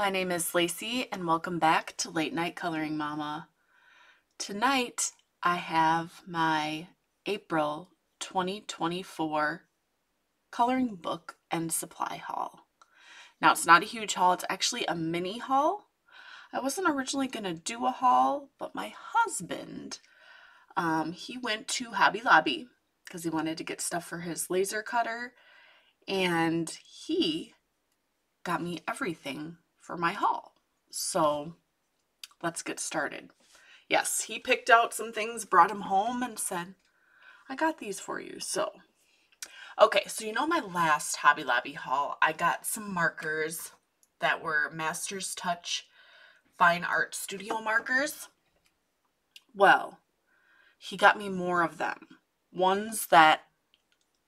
My name is Lacey, and welcome back to Late Night Coloring Mama. Tonight, I have my April 2024 coloring book and supply haul. Now, it's not a huge haul, it's actually a mini haul. I wasn't originally going to do a haul, but my husband, um, he went to Hobby Lobby because he wanted to get stuff for his laser cutter, and he got me everything for my haul. So let's get started. Yes, he picked out some things, brought them home, and said, I got these for you. So, okay, so you know my last Hobby Lobby haul, I got some markers that were Master's Touch Fine Art Studio markers. Well, he got me more of them. Ones that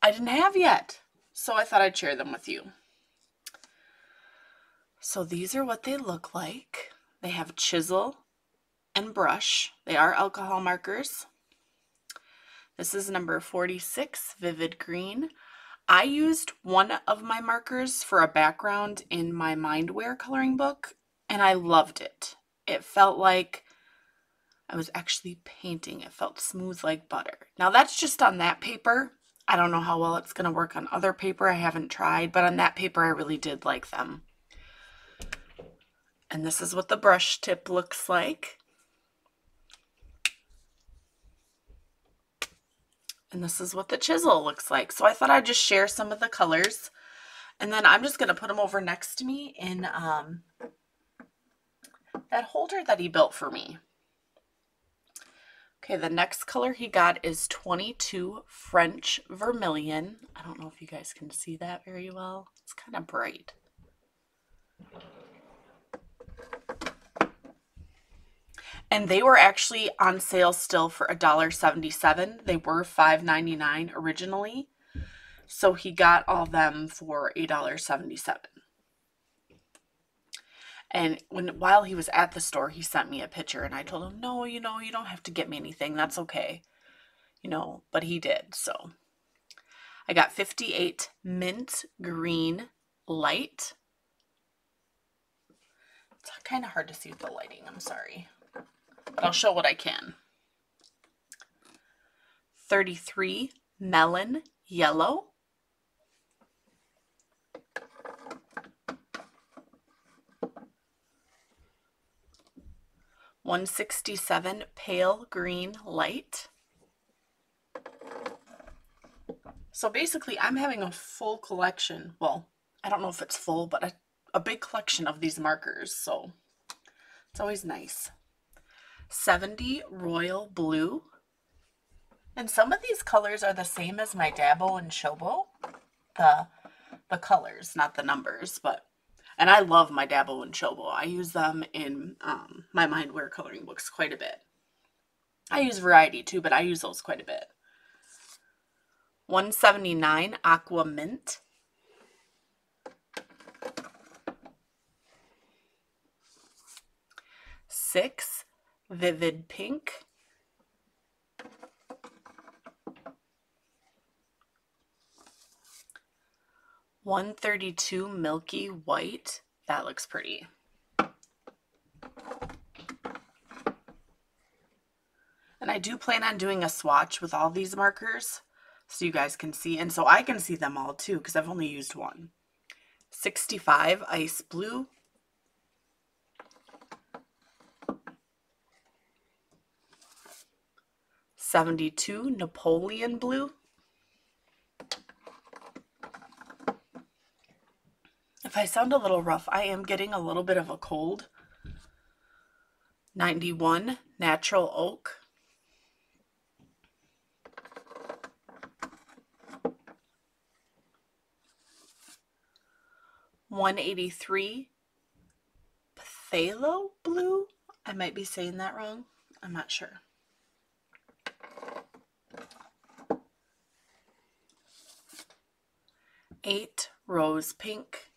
I didn't have yet. So I thought I'd share them with you. So these are what they look like. They have chisel and brush. They are alcohol markers. This is number 46, Vivid Green. I used one of my markers for a background in my Mindware coloring book, and I loved it. It felt like I was actually painting. It felt smooth like butter. Now that's just on that paper. I don't know how well it's going to work on other paper. I haven't tried, but on that paper I really did like them. And this is what the brush tip looks like. And this is what the chisel looks like. So I thought I'd just share some of the colors. And then I'm just going to put them over next to me in um, that holder that he built for me. Okay, the next color he got is 22 French Vermilion. I don't know if you guys can see that very well. It's kind of bright. And they were actually on sale still for $1.77. They were $5.99 originally. So he got all them for $8.77. And when while he was at the store, he sent me a picture and I told him, "No, you know, you don't have to get me anything. That's okay." You know, but he did. So I got 58 mint green light. It's kind of hard to see with the lighting. I'm sorry I'll show what I can. 33 melon yellow. One sixty seven pale green light. So basically I'm having a full collection. Well, I don't know if it's full, but a, a big collection of these markers. So it's always nice. 70 Royal Blue. And some of these colors are the same as my Dabo and Shobo. The, the colors, not the numbers, but and I love my Dabo and Shobo. I use them in um, my Mindware coloring books quite a bit. I use Variety too, but I use those quite a bit. 179 Aqua Mint. Six Vivid Pink. One thirty two Milky White. That looks pretty. And I do plan on doing a swatch with all these markers so you guys can see. And so I can see them all too because I've only used one. 65 Ice Blue. 72 Napoleon Blue. If I sound a little rough, I am getting a little bit of a cold. 91 Natural Oak. One eighty three Phthalo blue. I might be saying that wrong. I'm not sure. 8 rose pink.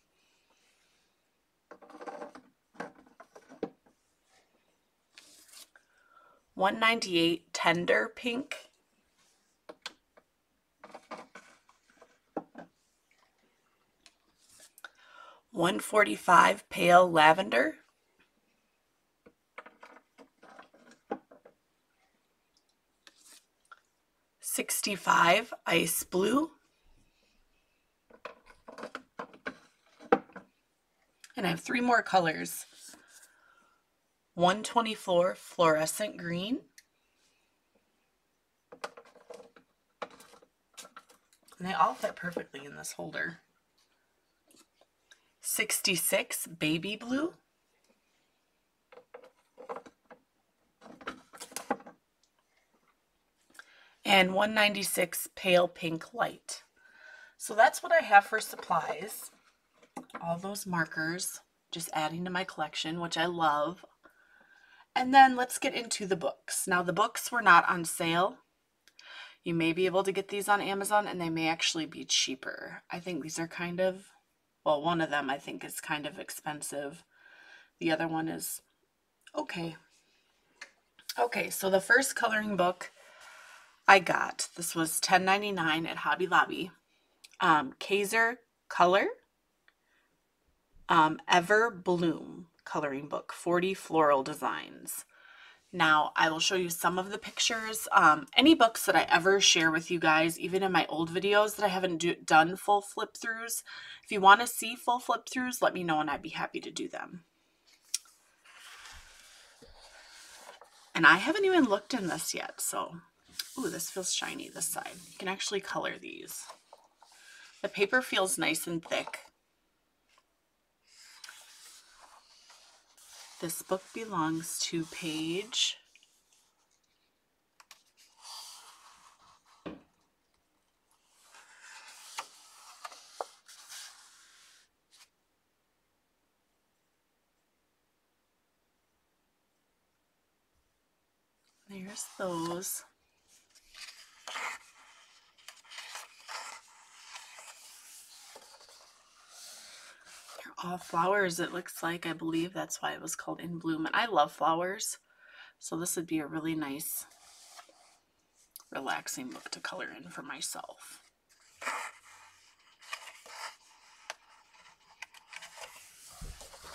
One ninety eight tender pink. 145 Pale Lavender. Sixty-five Ice Blue. And I have three more colors. 124 Fluorescent Green. And they all fit perfectly in this holder. 66 Baby Blue. And 196 Pale Pink Light. So that's what I have for supplies. All those markers, just adding to my collection, which I love. And then let's get into the books. Now the books were not on sale. You may be able to get these on Amazon and they may actually be cheaper. I think these are kind of, well, one of them I think is kind of expensive. The other one is okay. Okay, so the first coloring book I got, this was $10.99 at Hobby Lobby. Um, Kaiser Color um, Ever Bloom coloring book, 40 floral designs. Now, I will show you some of the pictures. Um, any books that I ever share with you guys, even in my old videos that I haven't do, done full flip throughs, if you want to see full flip throughs, let me know and I'd be happy to do them. And I haven't even looked in this yet, so, ooh, this feels shiny this side. You can actually color these. The paper feels nice and thick. This book belongs to Paige. There's those. All flowers it looks like. I believe that's why it was called In Bloom. And I love flowers. So this would be a really nice, relaxing book to color in for myself.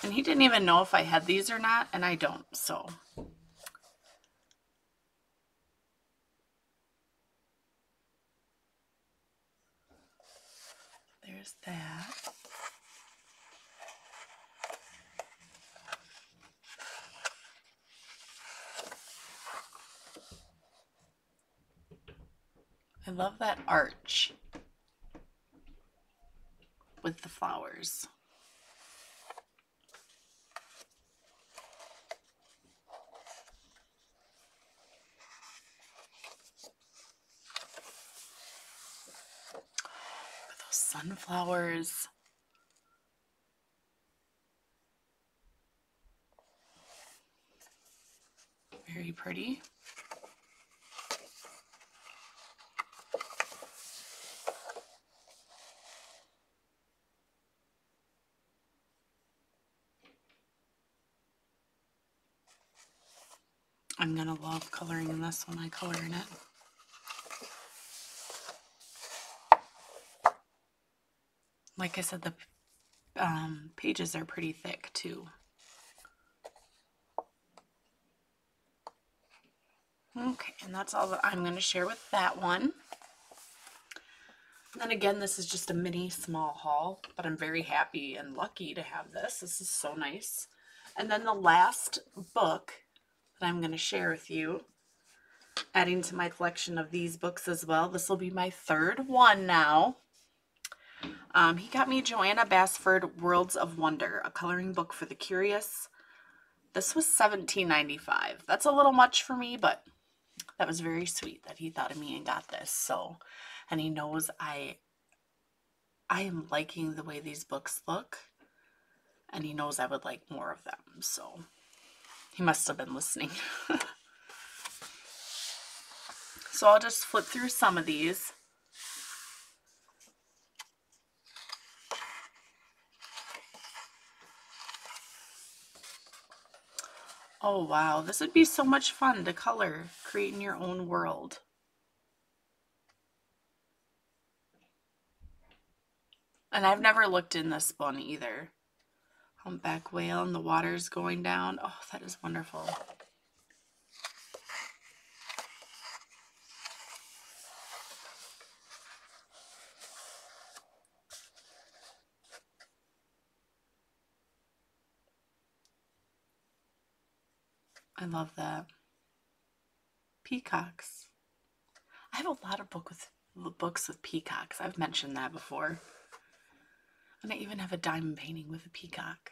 And he didn't even know if I had these or not, and I don't, so. There's that. I love that arch with the flowers. those sunflowers. Very pretty. I'm going to love coloring in this when I color in it. Like I said, the um, pages are pretty thick too. Okay, and that's all that I'm going to share with that one. And then again, this is just a mini small haul, but I'm very happy and lucky to have this. This is so nice. And then the last book that I'm going to share with you. Adding to my collection of these books as well. This will be my third one now. Um, he got me Johanna Basford Worlds of Wonder, a coloring book for the curious. This was $17.95. That's a little much for me, but that was very sweet that he thought of me and got this. So, and he knows I I am liking the way these books look, and he knows I would like more of them. So, he must have been listening. so I'll just flip through some of these. Oh wow, this would be so much fun to color, creating your own world. And I've never looked in this one either. Humpback whale and the water's going down. Oh, that is wonderful. I love that. Peacocks. I have a lot of book with books with peacocks. I've mentioned that before. And I even have a diamond painting with a peacock.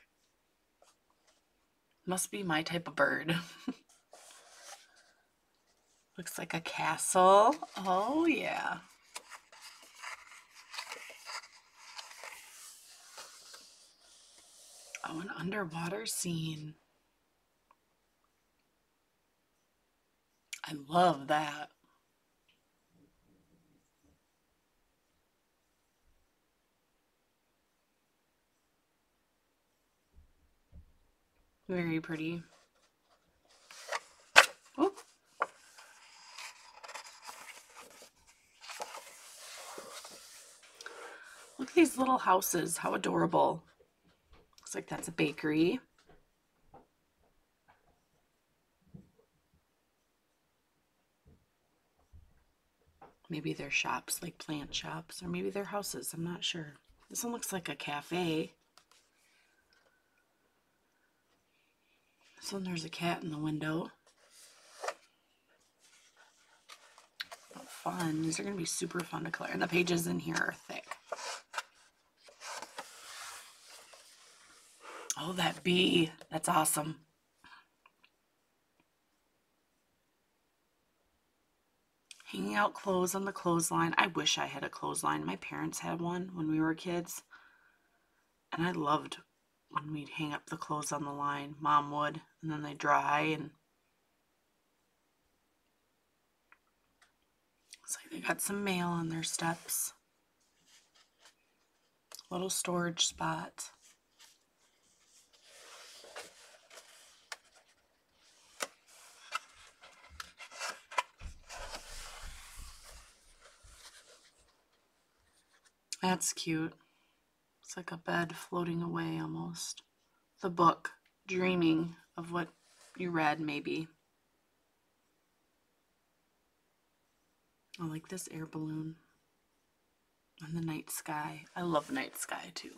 Must be my type of bird. Looks like a castle. Oh, yeah. Oh, an underwater scene. I love that. Very pretty. Oh. Look at these little houses. How adorable. Looks like that's a bakery. Maybe they're shops, like plant shops, or maybe they're houses. I'm not sure. This one looks like a cafe. One, there's a cat in the window. Oh, fun. These are going to be super fun to color. And the pages in here are thick. Oh, that bee. That's awesome. Hanging out clothes on the clothesline. I wish I had a clothesline. My parents had one when we were kids. And I loved when we'd hang up the clothes on the line. Mom would. And then they dry and Looks like they got some mail on their steps. Little storage spot. That's cute. It's like a bed floating away almost. The book, dreaming of what you read, maybe. I like this air balloon and the night sky. I love night sky too.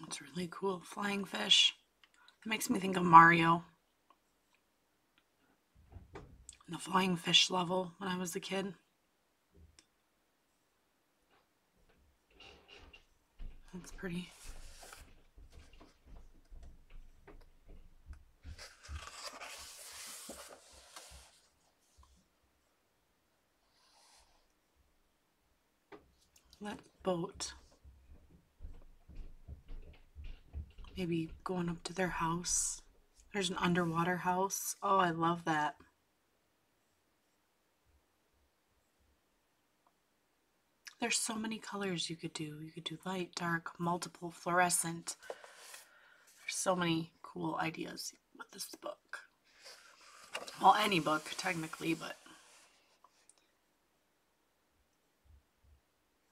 That's really cool. Flying fish. It makes me think of Mario. The flying fish level when I was a kid. That's pretty. That boat. Maybe going up to their house. There's an underwater house. Oh, I love that. There's so many colors you could do. You could do light, dark, multiple, fluorescent. There's so many cool ideas with this book. Well, any book, technically, but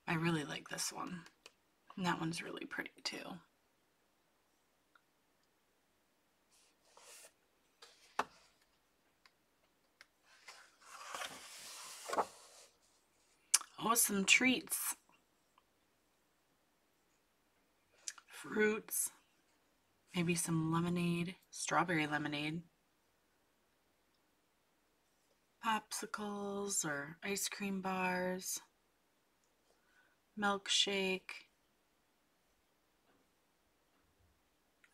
I really like this one. And that one's really pretty too. Oh, some treats. Fruits. Maybe some lemonade, strawberry lemonade. Popsicles or ice cream bars. Milkshake.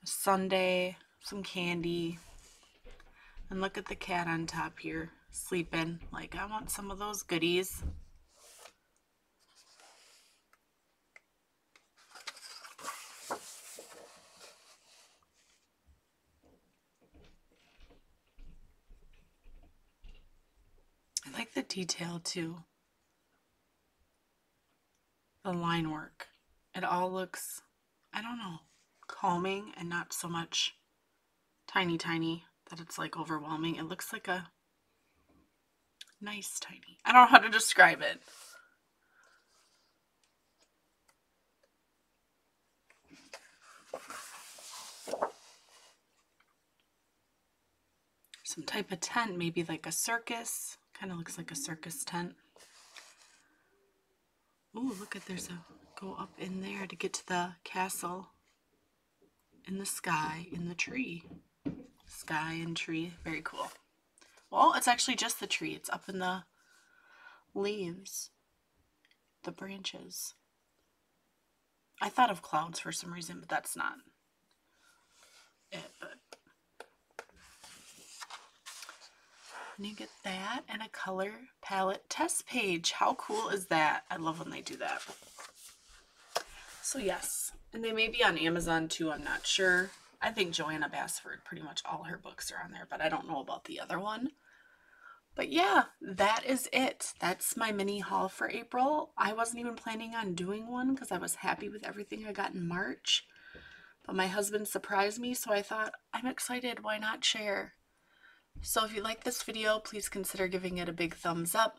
A sundae, some candy. And look at the cat on top here, sleeping. Like, I want some of those goodies. like the detail to The line work. It all looks I don't know, calming and not so much tiny, tiny that it's like overwhelming. It looks like a nice tiny. I don't know how to describe it. Some type of tent, maybe like a circus. Kind of looks like a circus tent. Oh, look at there's a go up in there to get to the castle in the sky in the tree. Sky and tree, very cool. Well, it's actually just the tree. It's up in the leaves, the branches. I thought of clouds for some reason, but that's not it. But and you get that and a color palette test page. How cool is that? I love when they do that. So yes, and they may be on Amazon too. I'm not sure. I think Johanna Basford, pretty much all her books are on there, but I don't know about the other one. But yeah, that is it. That's my mini haul for April. I wasn't even planning on doing one because I was happy with everything I got in March. But my husband surprised me, so I thought, I'm excited. Why not share? So if you like this video, please consider giving it a big thumbs up.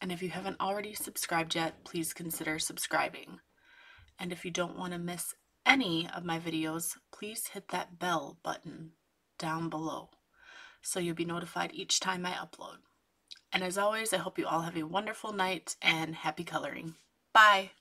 And if you haven't already subscribed yet, please consider subscribing. And if you don't want to miss any of my videos, please hit that bell button down below so you'll be notified each time I upload. And as always, I hope you all have a wonderful night and happy coloring. Bye!